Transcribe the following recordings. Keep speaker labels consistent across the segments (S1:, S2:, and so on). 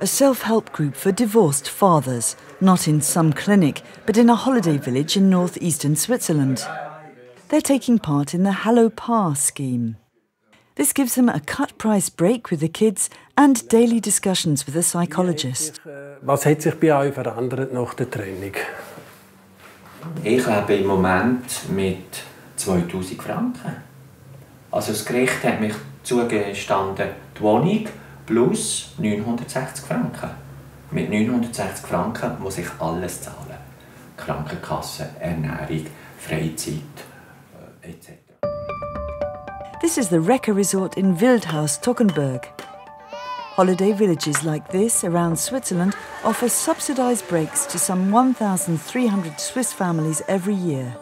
S1: a self help group for divorced fathers, not in some clinic, but in a holiday village in northeastern Switzerland. They're taking part in the Hallo Pa scheme. This gives them a cut price break with the kids and daily discussions with a psychologist.
S2: Was hat sich bei euch verändert nach der Trennung?
S3: Ich lebe im Moment mit 2000 Franken. Also das Gericht hat mich zugestanden, die Wohnung plus 960 Franken. Mit 960 Franken muss ich alles zahlen. Krankenkasse, Ernährung, Freizeit äh, etc.
S1: This is the Reka Resort in Wildhaus, Toggenburg. Holiday villages like this around Switzerland offer subsidised breaks to some 1,300 Swiss families every year.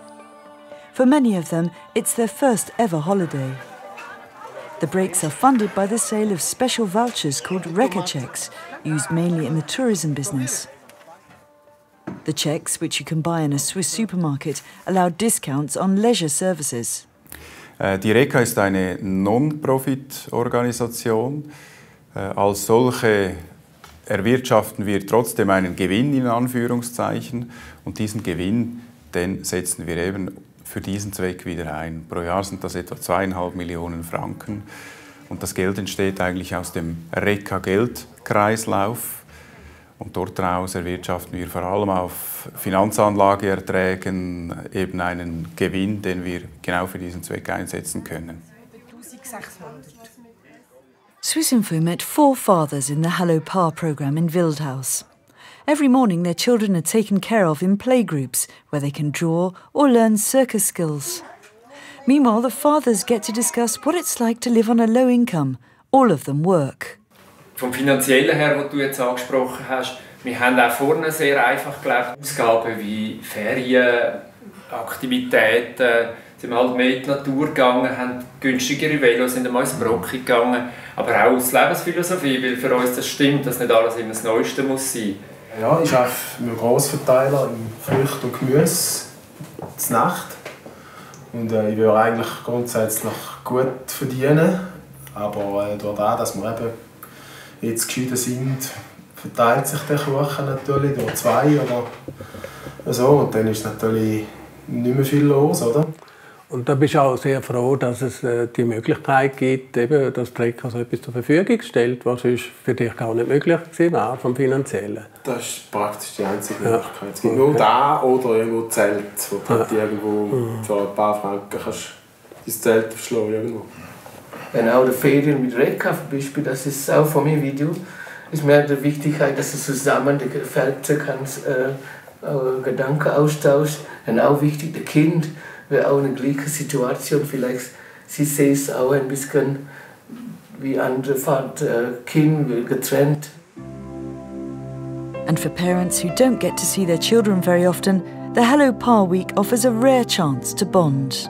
S1: For many of them, it's their first ever holiday. The breaks are funded by the sale of special vouchers called Reka checks, used mainly in the tourism business. The checks, which you can buy in a Swiss supermarket, allow discounts on leisure services.
S4: Äh, die Reka ist eine Non-Profit-Organisation. Äh, als solche erwirtschaften wir trotzdem einen Gewinn in Anführungszeichen und diesen Gewinn, den setzen wir eben für diesen Zweck wieder ein. Pro Jahr sind das etwa zweieinhalb Millionen Franken und das Geld entsteht eigentlich aus dem RECA-Geldkreislauf. Und dort daraus erwirtschaften wir vor allem auf Finanzanlageerträgen eben einen Gewinn, den wir genau für diesen Zweck einsetzen können.
S1: Swissinfo met four fathers in the Hallo Pa program in Wildhaus. Every morning, their children are taken care of in playgroups where they can draw or learn circus skills. Meanwhile, the fathers get to discuss what it's like to live on a low income. All of them work.
S5: Vom Finanziellen her, was du jetzt angesprochen hast, wir haben auch vorne sehr einfach gelebt. Ausgaben wie Ferien, Aktivitäten, sind wir halt mehr in die Natur gegangen, haben günstigere Velos, sind einmal ins Brocki gegangen, aber auch aus Lebensphilosophie, weil für uns das stimmt, dass nicht alles immer das Neueste muss sein.
S6: Ja, ich arbeite mit einem Grossverteiler in Früchte und Gemüse zur Nacht. Und äh, ich würde eigentlich grundsätzlich gut verdienen, aber äh, dadurch, dass wir eben jetzt geschieden sind, verteilt sich der Kuchen natürlich durch zwei oder so und dann ist natürlich nicht mehr viel los, oder?
S2: Und da bist du auch sehr froh, dass es äh, die Möglichkeit gibt, eben, dass Trecker so etwas zur Verfügung stellt, was sonst für dich gar nicht möglich gewesen wäre, vom Finanziellen.
S6: Das ist praktisch die einzige Möglichkeit. Es gibt okay. nur da oder irgendwo Zelt, wo du halt irgendwo mhm. für ein paar Franken kannst dein Zelt verschlagen irgendwo.
S7: Und auch die Ferien mit Reka zum Beispiel, das ist auch von mir Video, ist mir die Wichtigkeit, dass du zusammen die Felder kannst, äh, Gedanken austauschen. Und auch wichtig, das Kind Vielleicht sie auch ein bisschen wie andere Kind getrennt.
S1: And for parents who don't get to see their children very often, the Hello Pa Week offers a rare chance to bond.